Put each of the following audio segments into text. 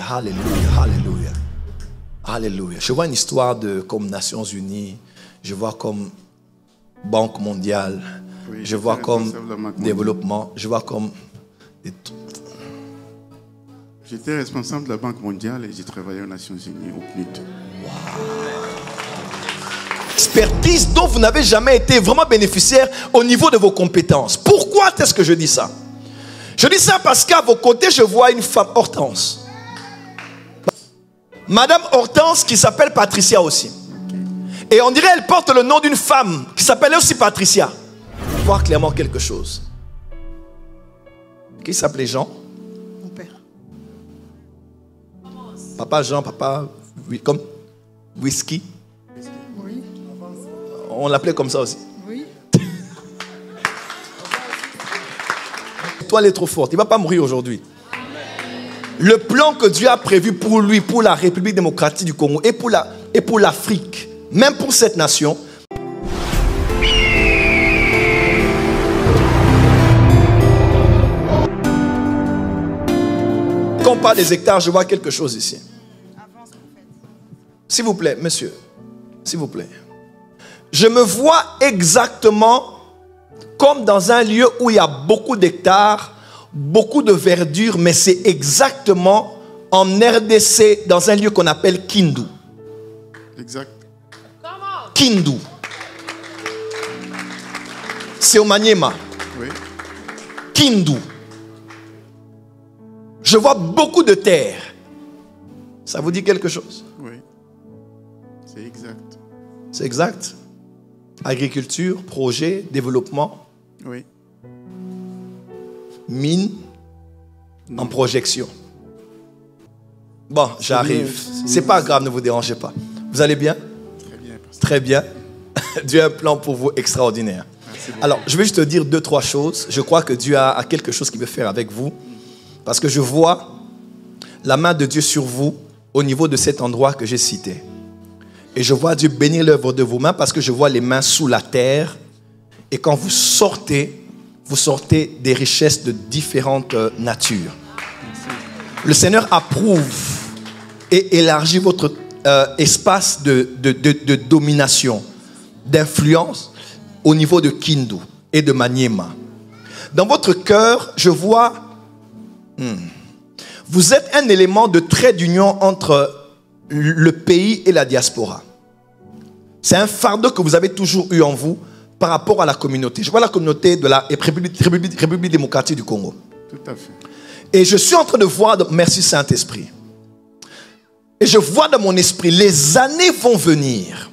Alléluia, Alléluia. Alléluia. Je vois une histoire de comme Nations Unies, je vois comme Banque mondiale, Oui, je vois comme développement, je vois comme J'étais responsable de la Banque mondiale et j'ai travaillé aux Nations Unies au PNUD. expertise dont vous n'avez jamais été vraiment bénéficiaire au niveau de vos compétences. Pourquoi est-ce que je dis ça? Je dis ça parce qu'à vos côtés, je vois une femme Hortense. Madame Hortense qui s'appelle Patricia aussi. Et on dirait elle porte le nom d'une femme qui s'appelle aussi Patricia. Voir clairement quelque chose. Qui s'appelait Jean? Mon père. Papa Jean, papa, oui, comme whisky? Oui. On l'appelait comme ça aussi. Oui. Toi, elle est trop forte. Il ne va pas mourir aujourd'hui. Le plan que Dieu a prévu pour lui, pour la République démocratique du Congo et pour l'Afrique, même pour cette nation, quand on parle des hectares, je vois quelque chose ici. S'il vous plaît, monsieur, s'il vous plaît. Je me vois exactement comme dans un lieu où il y a beaucoup d'hectares, beaucoup de verdure, mais c'est exactement en RDC, dans un lieu qu'on appelle Kindu. Exact. Kindu. C'est au Maniema. Oui. Kindu. Je vois beaucoup de terre. Ça vous dit quelque chose? Oui. C'est exact. C'est exact Agriculture, projet, développement, Oui. Mine, en projection. Bon, j'arrive. C'est pas grave, ne vous dérangez pas. Vous allez bien? Très bien. Très bien. Dieu a un plan pour vous extraordinaire. Alors, je vais juste te dire deux, trois choses. Je crois que Dieu a, a quelque chose qu'il veut faire avec vous. Parce que je vois la main de Dieu sur vous au niveau de cet endroit que j'ai cité. Et je vois Dieu bénir l'œuvre de vos mains parce que je vois les mains sous la terre. Et quand vous sortez, vous sortez des richesses de différentes euh, natures. Le Seigneur approuve et élargit votre euh, espace de, domination, d'influence au niveau de Kindu et de Maniema. Dans votre cœur, je vois, hmm, vous êtes un élément de trait d'union entre le pays et la diaspora. C'est un fardeau que vous avez toujours eu en vous par rapport à la communauté. Je vois la communauté de la République, République- République démocratique du Congo. Tout à fait. Et je suis en train de voir, merci Saint-Esprit. Et je vois dans mon esprit, les années vont venir.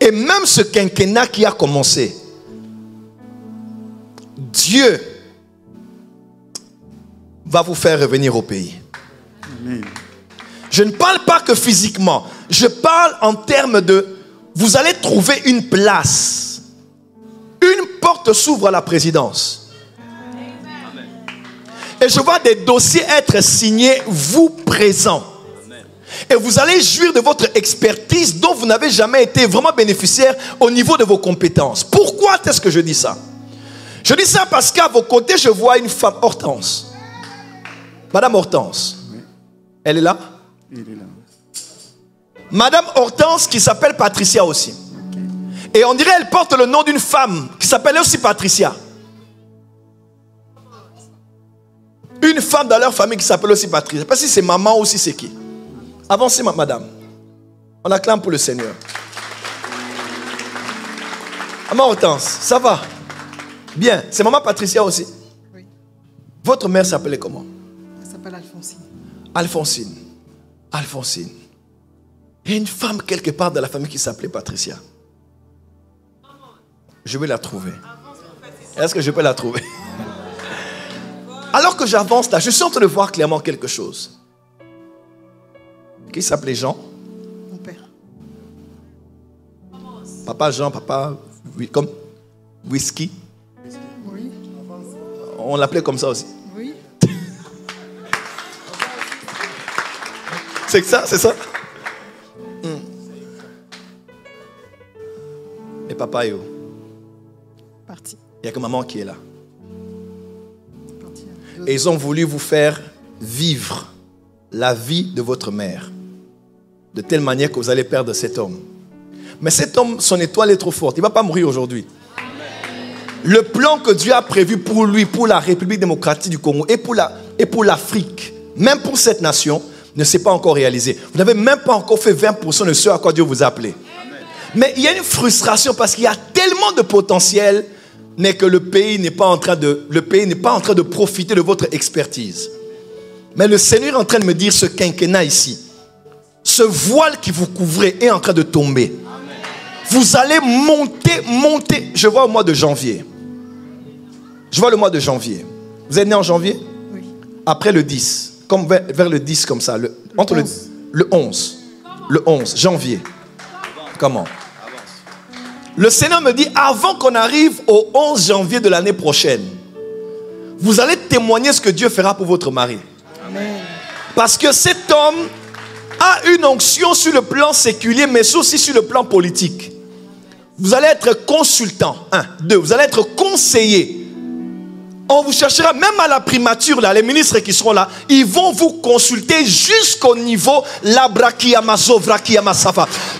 Et même ce quinquennat qui a commencé, Dieu va vous faire revenir au pays. Amen. Je ne parle pas que physiquement, je parle en termes de, vous allez trouver une place. Une porte s'ouvre à la présidence. Et je vois des dossiers être signés, vous présents. Et vous allez jouir de votre expertise dont vous n'avez jamais été vraiment bénéficiaire au niveau de vos compétences. Pourquoi est-ce que je dis ça? Je dis ça parce qu'à vos côtés, je vois une femme Hortense. Madame Hortense. Elle est là? Il est là. Madame Hortense qui s'appelle Patricia aussi. Et on dirait elle porte le nom d'une femme qui s'appelle aussi Patricia. Une femme dans leur famille qui s'appelle aussi Patricia. Je sais pas si c'est maman ou si c'est qui. Avancez, ma- madame. On acclame pour le Seigneur. Maman Hortense, ça va? Bien. C'est maman Patricia aussi? Oui. Votre mère s'appelait comment? Elle s'appelle Alphonsine. Alphonsine. Alphonsine. Il y a une femme quelque part dans la famille qui s'appelait Patricia. Je vais la trouver. Est-ce que je peux la trouver? Alors que j'avance là, je suis en train de voir clairement quelque chose. Qui s'appelait Jean? Mon père. Papa Jean, papa, oui, comme whisky? Oui. On l'appelait comme ça aussi. Oui. C'est ça, c'est ça? Papa est où? Parti. Il n'y a que maman qui est là. Parti. Et ils ont voulu vous faire vivre la vie de votre mère, de telle manière que vous allez perdre cet homme. Mais cet homme, son étoile est trop forte. Il ne va pas mourir aujourd'hui. Le plan que Dieu a prévu pour lui, pour la République démocratique du Congo et pour la- et pour l'Afrique, même pour cette nation, ne s'est pas encore réalisé. Vous n'avez même pas encore fait 20% de ce à quoi Dieu vous a appelé. Mais il y a une frustration parce qu'il y a tellement de potentiel, mais que le pays n'est pas en train de, le pays n'est pas en train de profiter de votre expertise. Mais le Seigneur est en train de me dire ce quinquennat ici, ce voile qui vous couvrez est en train de tomber. Vous allez monter, monter. Je vois au mois de janvier. Je vois le mois de janvier. Vous êtes né en janvier? Oui. Après le 10. Comme vers, vers le 10 comme ça. Le, entre le, 11. le 11. Le 11 janvier. Comment? Le Seigneur me dit, avant qu'on arrive au 11 janvier de l'année prochaine, vous allez témoigner ce que Dieu fera pour votre mari. Amen. Parce que cet homme a une onction sur le plan séculier, mais aussi sur le plan politique. Vous allez être consultant. Un, deux, vous allez être conseiller. On vous cherchera, même à la primature, là, les ministres qui seront là, ils vont vous consulter jusqu'au niveau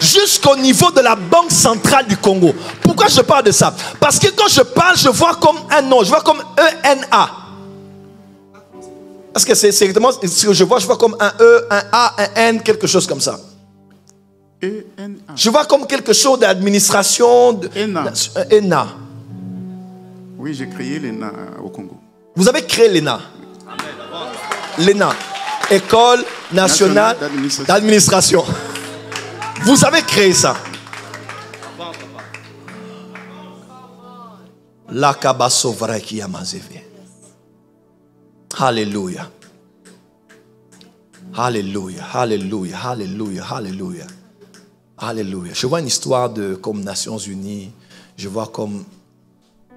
jusqu'au niveau de la Banque centrale du Congo. Pourquoi je parle de ça? Parce que quand je parle, je vois comme un nom, je vois comme ENA. Parce que c'est exactement ce que je vois, je vois comme un E, un A, un N, quelque chose comme ça. ENA. Je vois comme quelque chose d'administration. de- ENA. Un ENA. Oui, j'ai créé l'ENA au Congo. Vous avez créé l'ENA. L'ENA. École nationale d'administration. Vous avez créé ça. Alléluia. Alléluia, Alléluia, Alléluia, Alléluia. Alléluia. Je vois une histoire de comme Nations Unies, je vois comme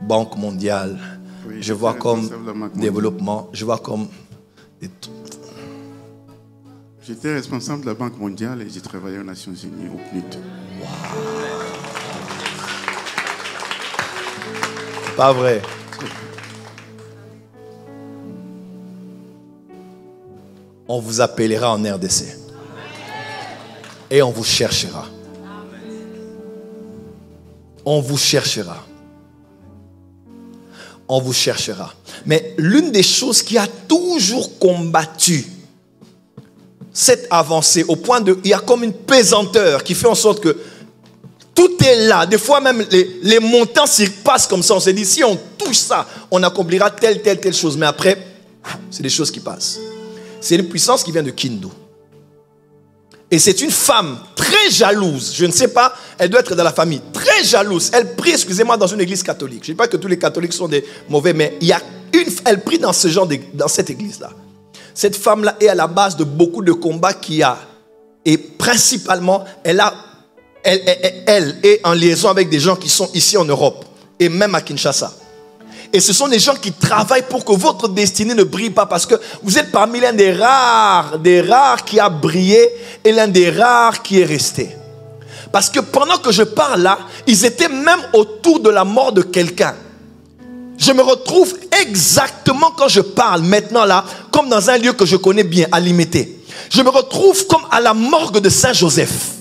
Banque mondiale, Oui, je vois comme développement, je vois comme J'étais responsable de la Banque mondiale et j'ai travaillé aux Nations Unies, au PNUD. pas vrai. On vous appellera en RDC. Et on vous cherchera. On vous cherchera. On vous cherchera. Mais l'une des choses qui a toujours combattu cette avancée au point de... Il y a comme une pesanteur qui fait en sorte que tout est là. Des fois même les, les montants s'y passent comme ça. On se dit, si on touche ça, on accomplira telle, telle, telle chose. Mais après, c'est des choses qui passent. C'est une puissance qui vient de Kindu. Et c'est une femme très jalouse. Je ne sais pas, elle doit être dans la famille. Très jalouse. Elle prie, excusez-moi, dans une église catholique. Je ne dis pas que tous les catholiques sont des mauvais, mais il y a une, elle prie dans, ce genre dans cette église-là. Cette femme-là est à la base de beaucoup de combats qu'il y a. Et principalement, elle, a, elle est en liaison avec des gens qui sont ici en Europe et même à Kinshasa. Et ce sont des gens qui travaillent pour que votre destinée ne brille pas parce que vous êtes parmi l'un des rares, des rares qui a brillé et l'un des rares qui est resté. Parce que pendant que je parle là, ils étaient même autour de la mort de quelqu'un. Je me retrouve exactement quand je parle maintenant là, comme dans un lieu que je connais bien, à Limité. Je me retrouve comme à la morgue de Saint-Joseph.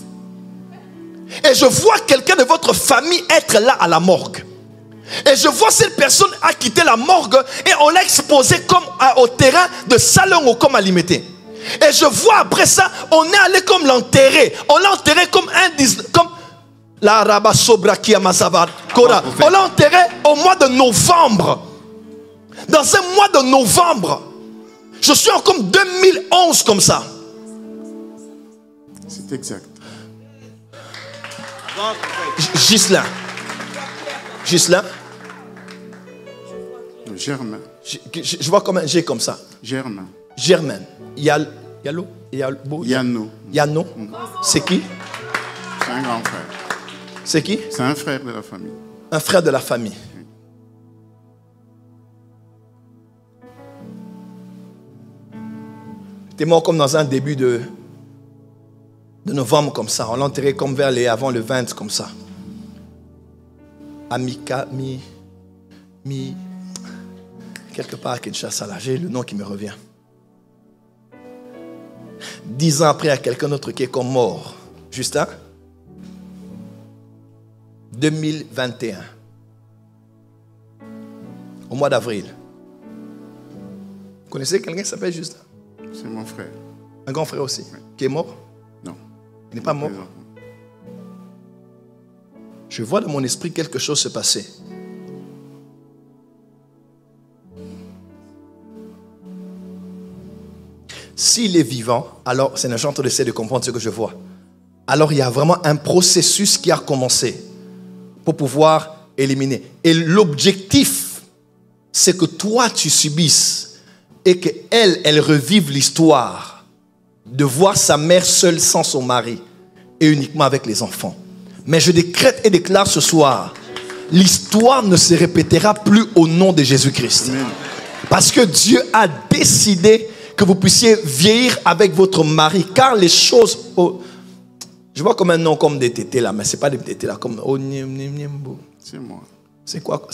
Et je vois quelqu'un de votre famille être là à la morgue. Et je vois cette personne a quitté la morgue et on l'a exposé comme à- au terrain de Salongo comme à Limité. Et je vois après ça, on est allé comme l'enterrer. On l'a enterré comme un comme la Rabba Sobra Kiamasavar Kora. On l'a enterré au mois de novembre. Dans un mois de novembre. Je suis en comme 2011 comme ça. C'est exact. G- Ghislain. Germain. Je, je- je vois comme un G comme ça. Germain. Germaine. Yal, Yalo Yalbo Yano. Yano. C'est qui? C'est un grand frère. C'est qui? C'est un frère de la famille. Un frère de la famille. T'es mort comme dans un début de, de novembre comme ça. On l'a enterré comme vers les avant le 20 comme ça. Amika, mi, mi, quelque part à Kinshasa là. J'ai le nom qui me revient. Dix ans après, a quelqu'un d'autre qui est comme mort. Justin? 2021. Au mois d'avril. Vous connaissez quelqu'un qui s'appelle Justin? C'est mon frère. Un grand frère aussi. Qui est mort? Non. Il n'est pas mort. Présent. Je vois dans mon esprit quelque chose se passer. S'il est vivant, alors c'est un chanteur essaie de comprendre ce que je vois. Alors il y a vraiment un processus qui a commencé pour pouvoir éliminer. Et l'objectif, c'est que toi tu subisses et que elle, elle revive l'histoire de voir sa mère seule sans son mari et uniquement avec les enfants. Mais je décrète et déclare ce soir, l'histoire ne se répétera plus au nom de Jésus-Christ. Parce que Dieu a décidé que vous puissiez vieillir avec votre mari. Car les choses... oh, je vois comme un nom comme des tétés là, mais ce n'est pas des tétés là, comme Onyembo. C'est moi. C'est quoi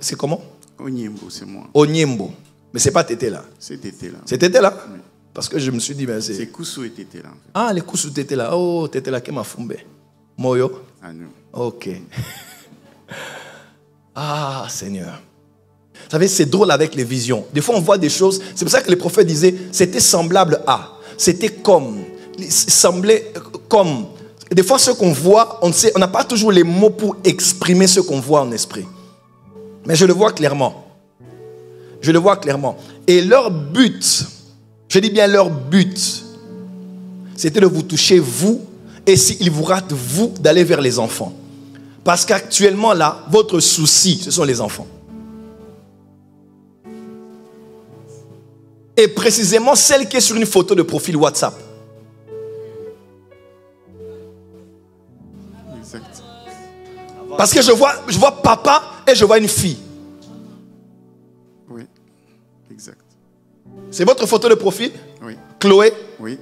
C'est comment? Onyembo, c'est moi. Onyembo. Mais c'est pas tété là. C'est Tété là. C'est tété là? Oui. Parce que je me suis dit, ben C'est c'est... Koussou et Tété là. en fait. Ah, les coups sous tété là. Oh, tété là, qui m'a fumé. Moyo? À nous. Ok. Ah, Seigneur. Vous savez, c'est drôle avec les visions. Des fois, on voit des choses. C'est pour ça que les prophètes disaient, c'était semblable à. C'était comme. Semblait comme. Des fois, ce qu'on voit, on sait, on n'a pas toujours les mots pour exprimer ce qu'on voit en esprit. Mais je le vois clairement. Je le vois clairement. Et leur but, je dis bien leur but, c'était de vous toucher vous et s'il vous rate vous d'aller vers les enfants. Parce qu'actuellement là, votre souci, ce sont les enfants. Et précisément celle qui est sur une photo de profil WhatsApp. Exact. Parce que je vois, je vois papa et je vois une fille. Oui. Exact. C'est votre photo de profil? Oui. Chloé, Oui.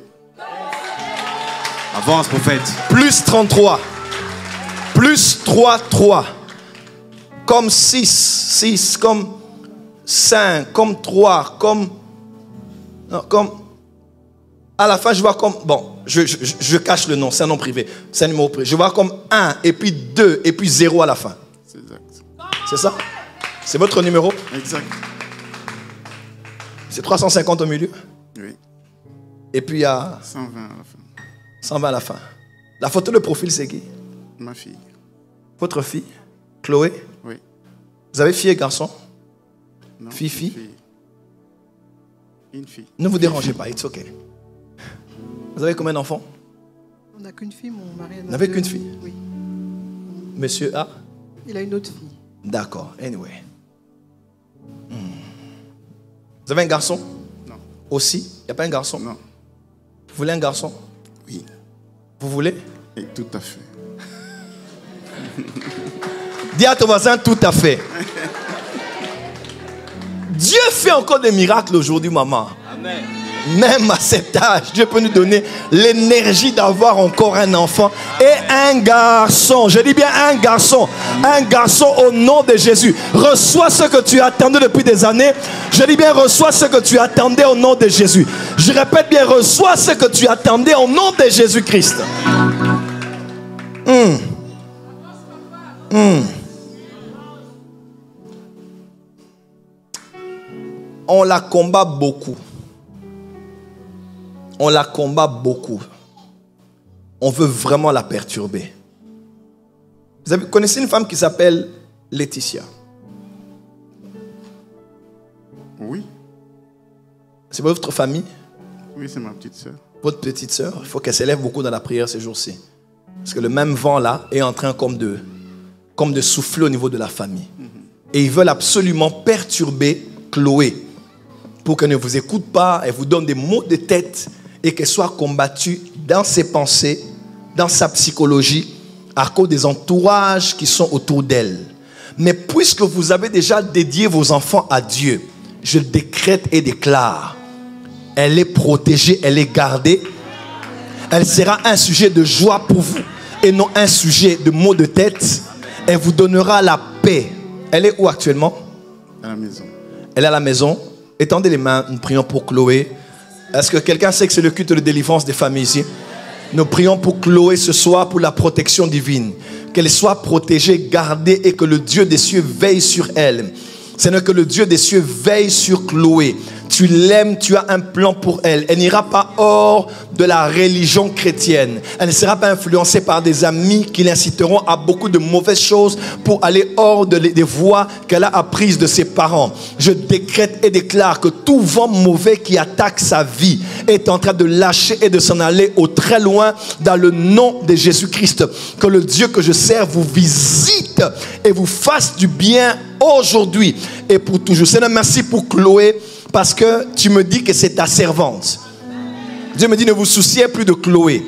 Avance, prophète. plus 33. Plus 3, 3. Comme 6, 6, comme 5, comme 3, comme... Non, comme... À la fin, je vois comme... Bon, je, je- cache le nom, c'est un nom privé. C'est un numéro privé. Je vois comme 1, et puis 2, et puis 0 à la fin. C'est exact. C'est ça? C'est votre numéro? Exact. C'est 350 au milieu? Oui. Et puis il y a 120 à la fin. 120 à la fin. La photo de profil, c'est qui? Ma fille. Votre fille Chloé? Oui. Vous avez fille et garçon? Non. Fifi Une fille. Une fille. Ne vous dérangez pas, it's ok. Vous avez combien d'enfants? On n'a qu'une fille, mon mari. Vous n'avez qu'une fille? Oui. Monsieur A? Il a une autre fille. D'accord, anyway. Hmm. Vous avez un garçon? Non. Aussi? Il n'y a pas un garçon? Non. Vous voulez un garçon? Oui. Vous voulez? Et tout à fait. Dis à ton voisin tout à fait. Dieu fait encore des miracles aujourd'hui, maman. Même à cet âge, Dieu peut nous donner l'énergie d'avoir encore un enfant et un garçon. Je dis bien un garçon. Un garçon au nom de Jésus. Reçois ce que tu attendais depuis des années. Je dis bien reçois ce que tu attendais au nom de Jésus. Je répète bien reçois ce que tu attendais au nom de Jésus-Christ. Hmm. Hmm. On la combat beaucoup. On la combat beaucoup. On veut vraiment la perturber. Vous avez, connaissez une femme qui s'appelle Laetitia? Oui. C'est votre famille? Oui, c'est ma petite sœur. Votre petite sœur? Il faut qu'elle s'élève beaucoup dans la prière ces jours-ci. Parce que le même vent là est en train comme de, comme de souffler au niveau de la famille. Et ils veulent absolument perturber Chloé pour qu'elle ne vous écoute pas, elle vous donne des mots de tête et qu'elle soit combattue dans ses pensées, dans sa psychologie, à cause des entourages qui sont autour d'elle. Mais puisque vous avez déjà dédié vos enfants à Dieu, je décrète et déclare, elle est protégée, elle est gardée, elle sera un sujet de joie pour vous et non un sujet de maux de tête. Elle vous donnera la paix. Elle est où actuellement? À la maison. Elle est à la maison. Étendez les mains, nous prions pour Chloé. Est-ce que quelqu'un sait que c'est le culte de délivrance des familles ici? Nous prions pour Chloé ce soir pour la protection divine. Qu'elle soit protégée, gardée et que le Dieu des cieux veille sur elle. Seigneur, que le Dieu des cieux veille sur Chloé. Tu l'aimes, tu as un plan pour elle. Elle n'ira pas hors de la religion chrétienne. Elle ne sera pas influencée par des amis qui l'inciteront à beaucoup de mauvaises choses pour aller hors des voies qu'elle a apprises de ses parents. Je décrète et déclare que tout vent mauvais qui attaque sa vie est en train de lâcher et de s'en aller au très loin dans le nom de Jésus-Christ. Que le Dieu que je sers vous visite et vous fasse du bien aujourd'hui et pour toujours. Seigneur, merci pour Chloé parce que tu me dis que c'est ta servante. Dieu me dit ne vous souciez plus de Chloé.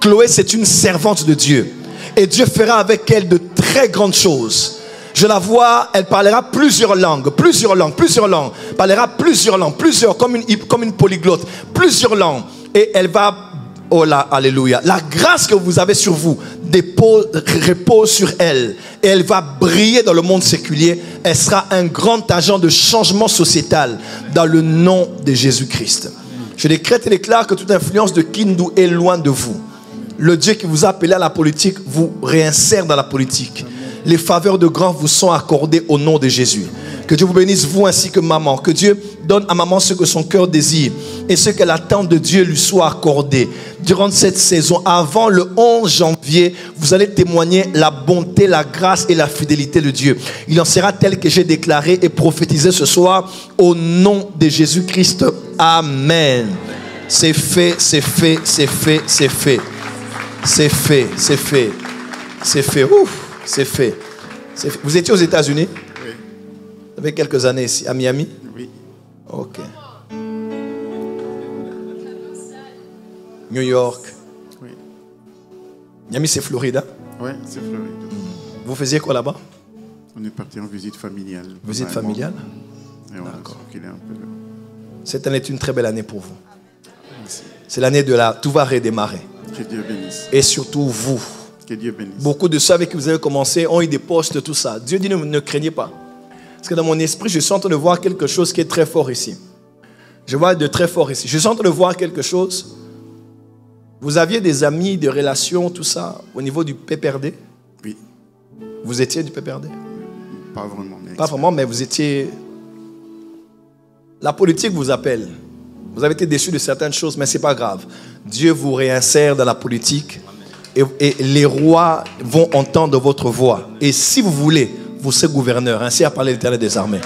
Chloé, c'est une servante de Dieu. Et Dieu fera avec elle de très grandes choses. Je la vois, elle parlera plusieurs langues, plusieurs langues, plusieurs langues. Parlera plusieurs langues, plusieurs, comme une, comme une polyglotte, plusieurs langues. Et elle va, oh. La grâce que vous avez sur vous repose sur elle. Et elle va briller dans le monde séculier. Elle sera un grand agent de changement sociétal dans le nom de Jésus-Christ. Je décrète et déclare que toute influence de Kindu est loin de vous. Le Dieu qui vous a appelé à la politique vous réinsère dans la politique. Les faveurs de grand vous sont accordées au nom de Jésus. Que Dieu vous bénisse, vous ainsi que maman. Que Dieu donne à maman ce que son cœur désire et ce qu'elle attend de Dieu lui soit accordé. Durant cette saison, avant le 11 janvier, vous allez témoigner la bonté, la grâce et la fidélité de Dieu. Il en sera tel que j'ai déclaré et prophétisé ce soir au nom de Jésus-Christ. Amen. C'est fait, c'est fait, c'est fait, c'est fait. C'est fait, c'est fait. C'est fait. Ouf, c'est fait. Vous étiez aux États-Unis Oui. Ça fait quelques années ici, à Miami Oui. Ok. New York. Oui. Miami, c'est Floride. hein Ouais, c'est Floride. Vous faisiez quoi là-bas On est parti en visite familiale. Visite familiale D'accord. Cette année est une très belle année pour vous. Merci. C'est l'année de la... Tout va redémarrer. Que Dieu bénisse. Et surtout vous. Que Dieu bénisse. Beaucoup de ceux avec qui vous avez commencé ont eu des postes, tout ça. Dieu dit ne, ne craignez pas. Parce que dans mon esprit, je suis en train de voir quelque chose qui est très fort ici. Je vois de très fort ici. Je suis en train de voir quelque chose. Vous aviez des amis, des relations, tout ça, au niveau du PPRD Oui. Vous étiez du PPRD Pas vraiment. Mais Pas vraiment, mais vous étiez. La politique vous appelle. Vous avez été déçu de certaines choses, mais ce n'est pas grave. Dieu vous réinsère dans la politique et, les rois vont entendre votre voix. Et si vous voulez, vous serez gouverneur. Ainsi a parlé l'Éternel des armées.